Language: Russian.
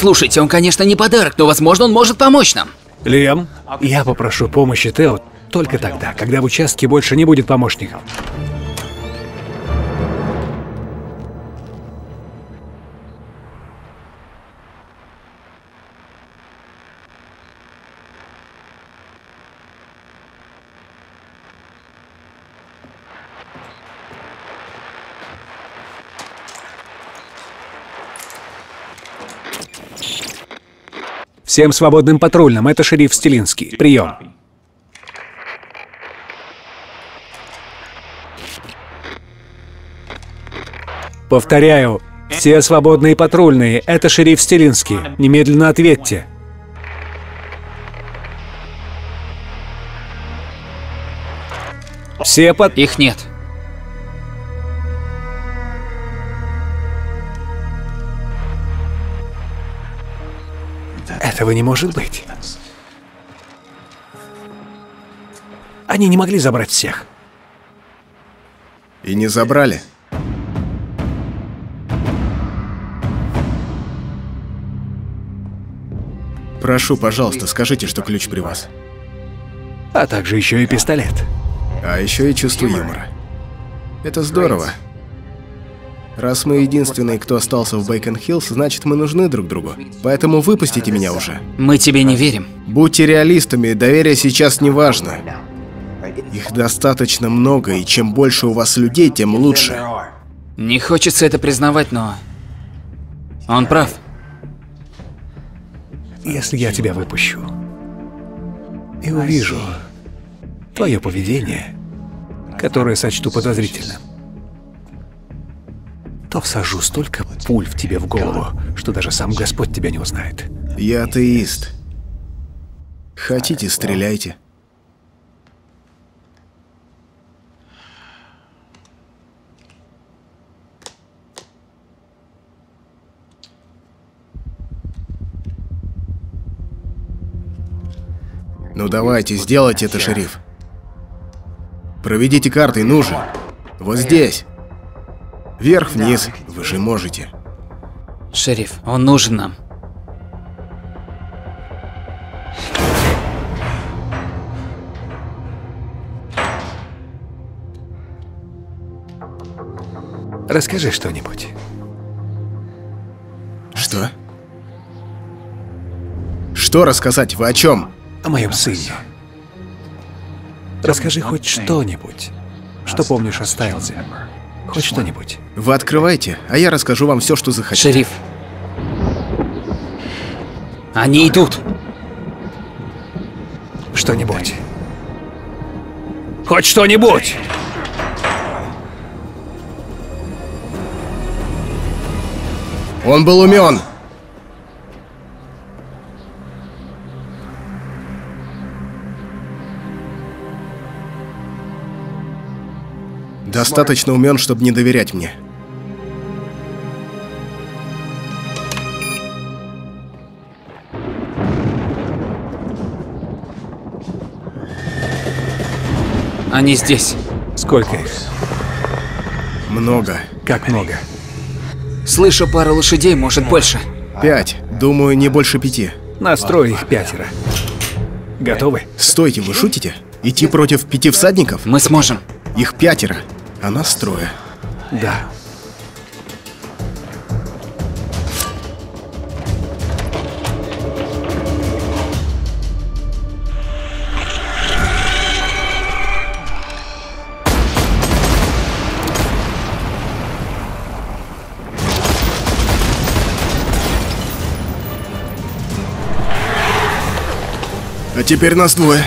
Слушайте, он, конечно, не подарок, но, возможно, он может помочь нам. Лиам, я попрошу помощи Тео только тогда, когда в участке больше не будет помощников. Всем свободным патрульным, это шериф Стелинский. Прием. Повторяю, все свободные патрульные, это шериф Стелинский. Немедленно ответьте. Все под... Их нет. Этого не может быть. Они не могли забрать всех. И не забрали. Прошу, пожалуйста, скажите, что ключ при вас. А также еще и пистолет. А еще и чувство юмора. Это здорово. Раз мы единственные, кто остался в Бейкон-Хиллз, значит мы нужны друг другу. Поэтому выпустите меня уже. Мы тебе не верим. Будьте реалистами, доверие сейчас не важно. Их достаточно много, и чем больше у вас людей, тем лучше. Не хочется это признавать, но... Он прав. Если я тебя выпущу и увижу твое поведение, которое сочту подозрительным, то всажу столько пуль в тебе в голову, что даже сам Господь тебя не узнает. Я атеист. Хотите, стреляйте. Ну давайте, сделайте это, шериф. Проведите картой, ну же. Вот здесь. Вверх-вниз, вы же можете. Шериф, он нужен нам. Расскажи что-нибудь. Что? Что рассказать? Вы о чем? О моем сыне. Расскажи хоть что-нибудь, что помнишь о Стайлзе. Хоть что-нибудь. Вы открывайте, а я расскажу вам все, что захотите. Шериф. Они идут. Что-нибудь. Хоть что-нибудь! Он был умен. Достаточно умен, чтобы не доверять мне. Они здесь. Сколько их? Много. Как много? Слышу пару лошадей, может больше. Пять. Думаю, не больше пяти. Настрой их пятеро. Готовы? Стойте, вы шутите? Идти против пяти всадников? Мы сможем. Их пятеро, а нас трое. Да. А теперь нас двое.